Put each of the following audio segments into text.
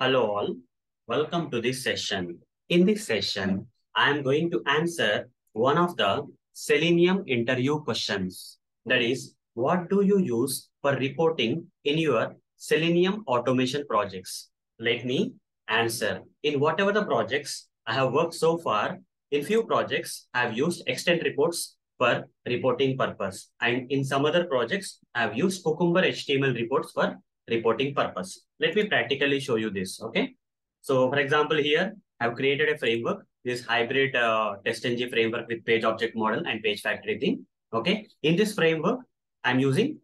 Hello all, welcome to this session. In this session, I am going to answer one of the Selenium interview questions. That is, what do you use for reporting in your Selenium automation projects? Let me answer. In whatever the projects I have worked so far, in few projects, I have used extent reports for reporting purpose. And in some other projects, I have used Cucumber HTML reports for reporting purpose. Let me practically show you this, okay? So for example, here I've created a framework, this hybrid uh, TestNG framework with page object model and page factory thing, okay? In this framework, I'm using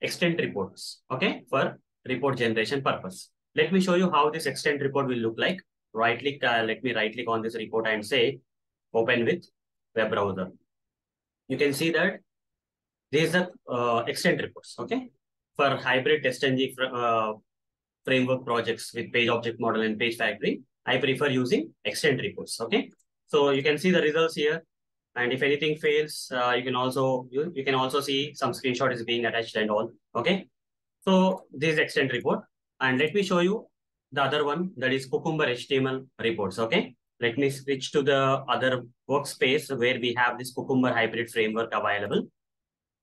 extent reports, okay? For report generation purpose. Let me show you how this extent report will look like. Right click, uh, let me right click on this report and say, open with web browser. You can see that these are uh, extent reports, okay? For hybrid TestNG uh, framework projects with page object model and page factory, I prefer using extent reports. Okay. So you can see the results here. And if anything fails, uh, you can also you, you can also see some screenshot is being attached and all. Okay. So this is extent report. And let me show you the other one that is Cucumber HTML reports. Okay. Let me switch to the other workspace where we have this Cucumber hybrid framework available.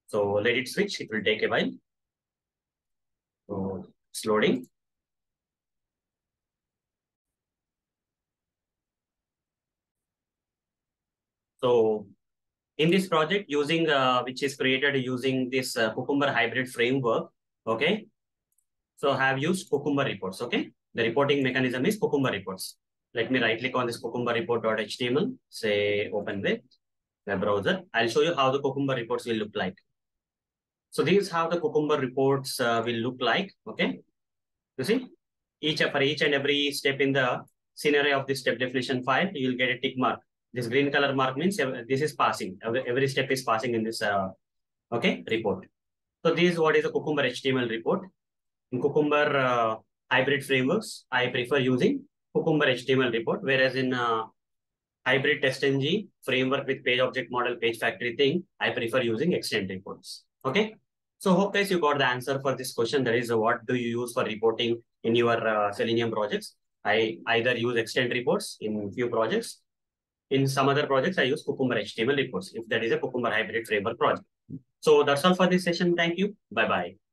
So let it switch. It will take a while. So it's loading. So in this project using uh, which is created using this uh, Cucumber hybrid framework, okay? So I have used Cucumber reports, okay? The reporting mechanism is Cucumber reports. Let me right click on this Cucumber report.html, say open with web browser. I'll show you how the Cucumber reports will look like. So this is how the Cucumber reports uh, will look like. Okay. You see, each for each and every step in the scenario of this step definition file, you will get a tick mark. This green color mark means this is passing. Every, step is passing in this uh, okay report. So this is what is a Cucumber HTML report. In Cucumber uh, hybrid frameworks, I prefer using Cucumber HTML report, whereas in uh, hybrid TestNG framework with page object model, page factory thing, I prefer using extent reports. Okay. So hope guys you got the answer for this question. That is what do you use for reporting in your uh, Selenium projects? I either use extent reports in few projects. In some other projects, I use Cucumber HTML reports if that is a Cucumber hybrid framework project. So that's all for this session. Thank you. Bye-bye.